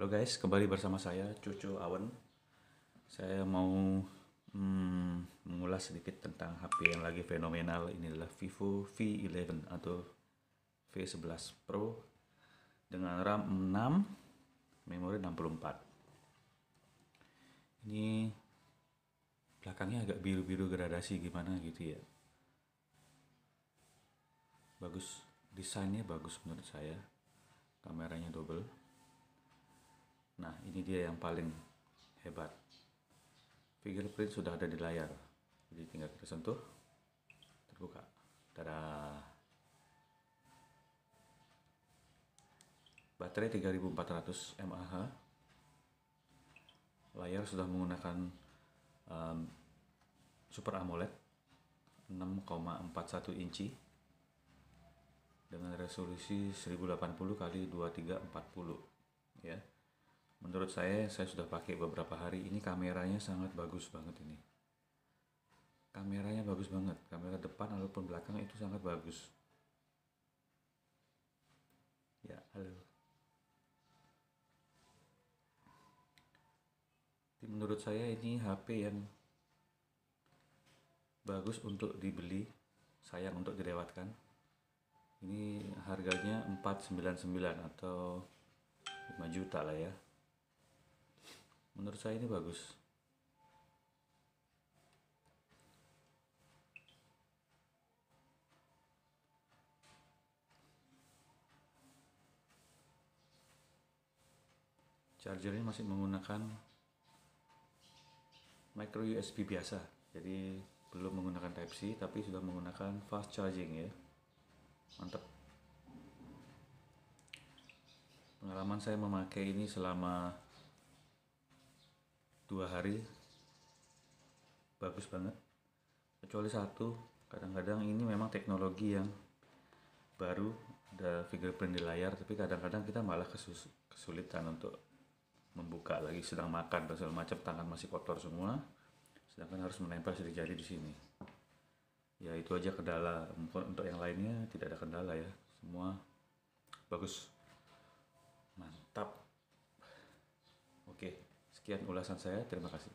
Halo guys, kembali bersama saya Cucu Awen. Saya mau hmm, mengulas sedikit tentang HP yang lagi fenomenal. Ini adalah Vivo V11 atau V11 Pro dengan RAM 6, memori 64. Ini belakangnya agak biru-biru gradasi gimana gitu ya. Bagus, desainnya bagus menurut saya. Kameranya double ini dia yang paling hebat. Fingerprint sudah ada di layar. Jadi tinggal kita sentuh, terbuka. Tada. Baterai 3400 mAh. Layar sudah menggunakan um, Super AMOLED 6,41 inci dengan resolusi 1080 x 2340 ya menurut saya saya sudah pakai beberapa hari. Ini kameranya sangat bagus banget ini. Kameranya bagus banget. Kamera depan ataupun belakang itu sangat bagus. Ya halo. Menurut saya ini HP yang bagus untuk dibeli sayang untuk dilewatkan. Ini harganya 499 atau 5 juta lah ya menurut saya ini bagus. Chargernya masih menggunakan micro USB biasa. Jadi belum menggunakan type C tapi sudah menggunakan fast charging ya. Mantap pengalaman saya memakai ini selama dua hari bagus banget. Kecuali satu kadang-kadang ini memang teknologi yang baru ada fingerprint di layar tapi kadang-kadang kita malah kesulitan untuk membuka lagi sedang makan dan segala macam tangan masih kotor semua sedangkan harus menempel sidik jari di sini. Ya itu aja kendala. Untuk yang lainnya tidak ada kendala ya. Semua bagus mantap oke Sekian ulasan saya, terima kasih.